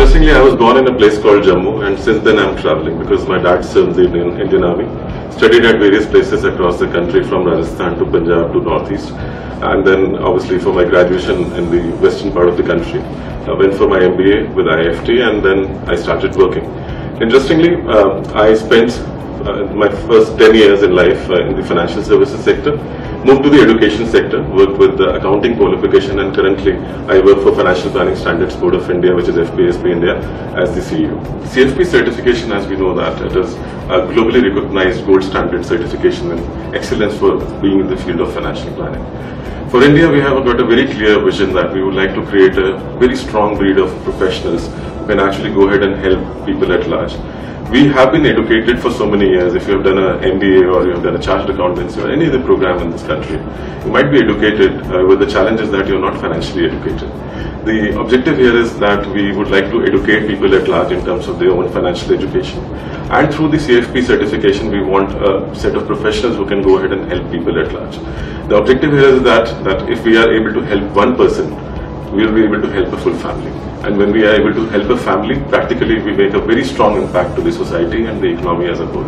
Interestingly, I was born in a place called Jammu, and since then I'm traveling because my dad serves in the Indian Army. Studied at various places across the country, from Rajasthan to Punjab to Northeast, and then obviously for my graduation in the western part of the country, I went for my MBA with IFT, and then I started working. Interestingly, uh, I spent uh, my first 10 years in life uh, in the financial services sector. Moved to the education sector, worked with the accounting qualification and currently I work for Financial Planning Standards Board of India which is FPSB India as the CEO. CFP certification as we know that it is a globally recognized gold standard certification and excellence for being in the field of financial planning. For India, we have got a very clear vision that we would like to create a very strong breed of professionals who can actually go ahead and help people at large we have been educated for so many years. If you have done an MBA or you have done a chartered accountancy or any other program in this country, you might be educated uh, with the challenges that you're not financially educated. The objective here is that we would like to educate people at large in terms of their own financial education. And through the CFP certification, we want a set of professionals who can go ahead and help people at large. The objective here is that, that if we are able to help one person, we will be able to help a full family. And when we are able to help a family, practically we make a very strong impact to the society and the economy as a whole.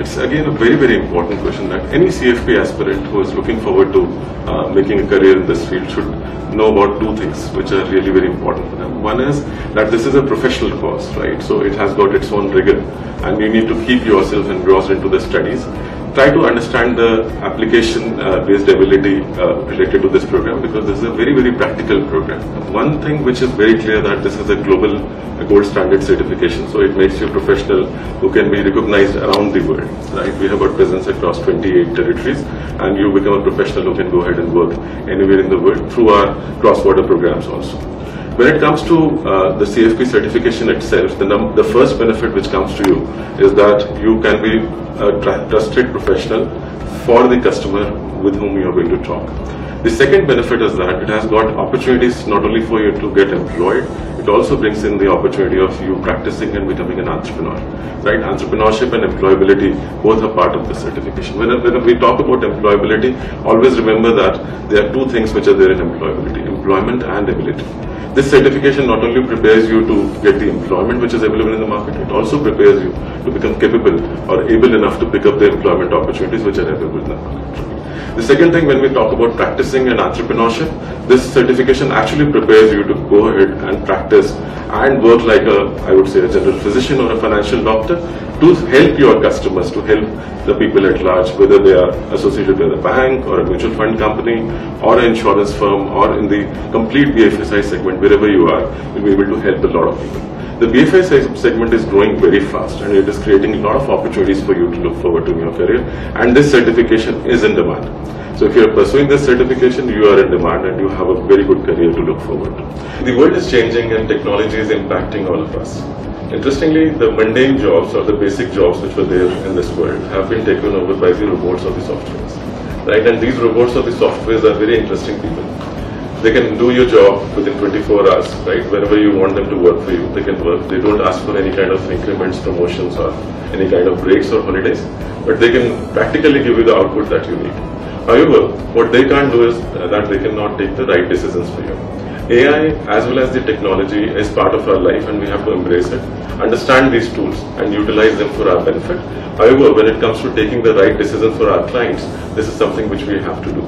It's again a very, very important question that any CFP aspirant who is looking forward to uh, making a career in this field should know about two things which are really very important for them. One is that this is a professional course, right? So it has got its own rigor and you need to keep yourself engrossed into the studies try to understand the application uh, based ability uh, related to this program because this is a very very practical program. One thing which is very clear that this is a global gold standard certification so it makes you a professional who can be recognized around the world. Right? We have a presence across 28 territories and you become a professional who can go ahead and work anywhere in the world through our cross-border programs also. When it comes to uh, the CFP certification itself, the, the first benefit which comes to you is that you can be a trusted professional for the customer with whom you are going to talk. The second benefit is that it has got opportunities not only for you to get employed, it also brings in the opportunity of you practicing and becoming an entrepreneur. Right? Entrepreneurship and employability both are part of the certification. When, when we talk about employability, always remember that there are two things which are there in employability, employment and ability. This certification not only prepares you to get the employment which is available in the market, it also prepares you to become capable or able enough to pick up the employment opportunities which are available in the market. The second thing when we talk about practicing and entrepreneurship, this certification actually prepares you to go ahead and practice and work like a, I would say, a general physician or a financial doctor to help your customers, to help the people at large, whether they are associated with a bank or a mutual fund company or an insurance firm or in the complete BFSI segment, wherever you are, you'll be able to help a lot of people. The BFSI segment is growing very fast and it is creating a lot of opportunities for you to look forward to in your career and this certification is in demand. So if you are pursuing this certification, you are in demand and you have a very good career to look forward to. The world is changing and technology is impacting all of us. Interestingly, the mundane jobs or the basic jobs which were there in this world have been taken over by the robots or the softwares. Right? And these robots or the softwares are very interesting people. They can do your job within 24 hours, right? Whenever you want them to work for you, they can work. They don't ask for any kind of increments, promotions, or any kind of breaks or holidays, but they can practically give you the output that you need. However, what they can't do is uh, that they cannot take the right decisions for you. AI as well as the technology is part of our life and we have to embrace it, understand these tools and utilize them for our benefit. However, when it comes to taking the right decision for our clients, this is something which we have to do.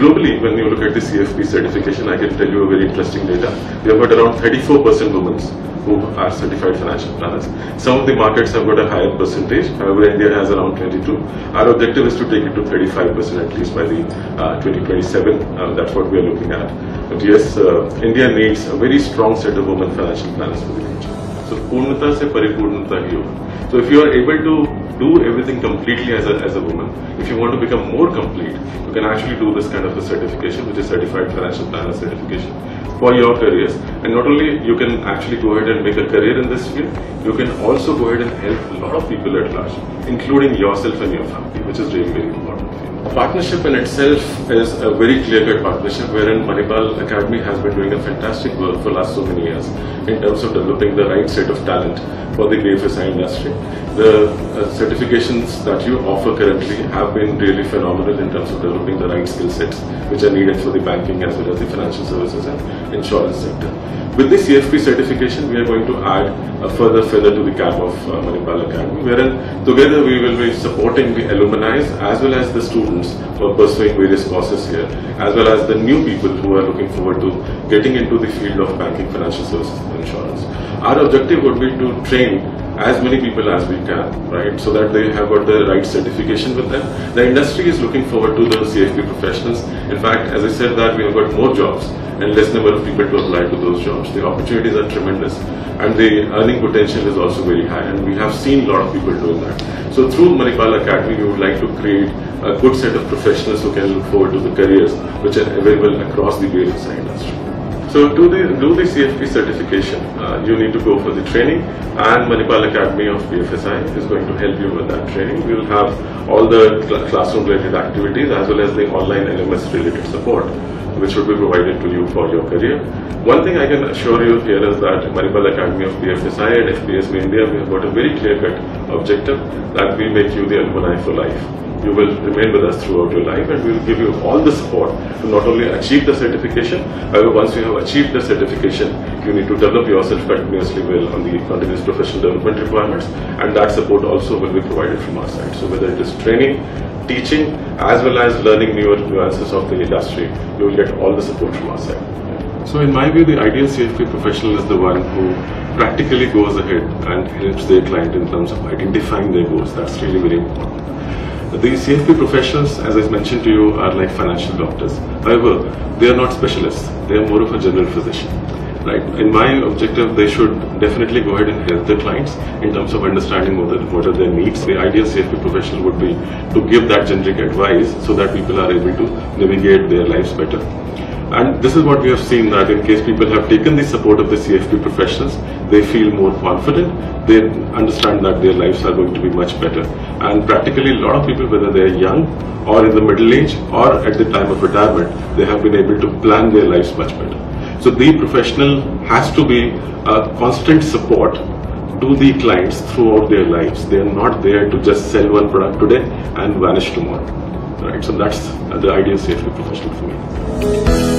Globally, when you look at the CFP certification, I can tell you a very interesting data. We have got around 34% women who are certified financial planners. Some of the markets have got a higher percentage. However, India has around 22. Our objective is to take it to 35% at least by the uh, 2027. Uh, that's what we are looking at. But yes, uh, India needs a very strong set of women financial planners for the future. So, Purnata se Paripurnata hi So, if you are able to do everything completely as a, as a woman, if you want to become more complete, you can actually do this kind of a certification, which is Certified Financial Planner Certification for your careers. And not only you can actually go ahead and make a career in this field, you can also go ahead and help a lot of people at large, including yourself and your family, which is really very important. Partnership in itself is a very clear-cut partnership wherein Manipal Academy has been doing a fantastic work for last so many years in terms of developing the right set of talent for the BFSI industry. The uh, certifications that you offer currently have been really phenomenal in terms of developing the right skill sets which are needed for the banking as well as the financial services and insurance sector. With the CFP certification, we are going to add a further feather to the cap of uh, Manipal Academy, wherein together we will be supporting the alumni as well as the students are pursuing various courses here, as well as the new people who are looking forward to getting into the field of banking, financial services and insurance. Our objective would be to train as many people as we can, right? So that they have got the right certification with them. The industry is looking forward to the CFP professionals. In fact, as I said that we have got more jobs and less number of people to apply to those jobs. The opportunities are tremendous and the earning potential is also very high and we have seen a lot of people doing that. So through Manipal Academy, we would like to create a good set of professionals who can look forward to the careers which are available across the BFSI industry. So to the, do the CFP certification, uh, you need to go for the training and Manipal Academy of BFSI is going to help you with that training. We will have all the cl classroom related activities as well as the online LMS related support which will be provided to you for your career. One thing I can assure you here is that Manipal Academy of BFSI and FPSB India, we have got a very clear-cut objective that we make you the alumni for life. You will remain with us throughout your life and we will give you all the support to not only achieve the certification, however, once you have achieved the certification, you need to develop yourself continuously well on the continuous professional development requirements and that support also will be provided from our side. So whether it is training, teaching as well as learning newer nuances of the industry, you will get all the support from our side. So in my view, the ideal CFP professional is the one who practically goes ahead and helps their client in terms of identifying their goals. That's really very important. The CFP professionals, as I mentioned to you, are like financial doctors. However, they are not specialists. They are more of a general physician right? In my objective, they should definitely go ahead and help their clients in terms of understanding what, what are their needs. The ideal CFP professional would be to give that generic advice so that people are able to navigate their lives better. And this is what we have seen that in case people have taken the support of the CFP professionals, they feel more confident, they understand that their lives are going to be much better. And practically a lot of people, whether they are young or in the middle age or at the time of retirement, they have been able to plan their lives much better. So the professional has to be a constant support to the clients throughout their lives. They are not there to just sell one product today and vanish tomorrow. Right. So that's the ideal CFP professional for me.